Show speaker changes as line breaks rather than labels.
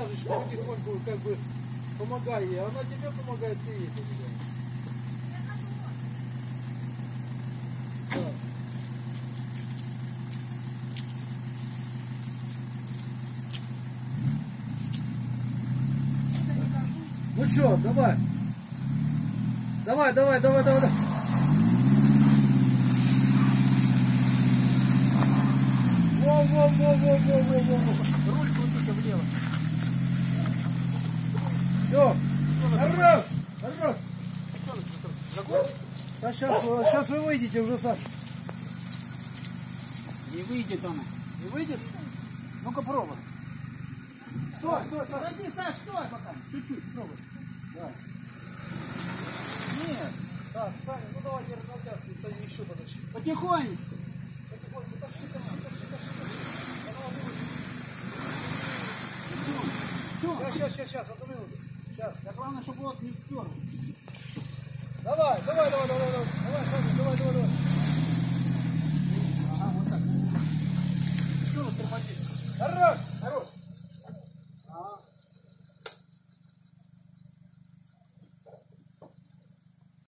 колясочку потихоньку как бы помогай ей. Она тебе помогает, ты ей помогаешь. Ну что, давай. Давай, давай, давай, давай. давай. Во, во, во, во, во, во, во, во. Руль крути-ка Все. Хорош, хорош. Да сейчас, сейчас вы выйдете уже сами.
Не выйдет она.
Не выйдет? Ну-ка пробуй. Стой, стой, стой.
Подожди, Саш, стой пока. Чуть-чуть, пробуй.
Да. Нет. Так, Саня, ну давай держи на тяжку, ты еще подожди.
Потихонечку.
Потихоньку, тащи, тащи, тащи, тащи, тащи. Она будет.
Все.
Сейчас, сейчас, сейчас, сейчас, одну минуту. Сейчас.
Да главное, чтобы вот не впер.
Давай, давай, давай, давай, давай. Давай, Саня, давай, давай, давай.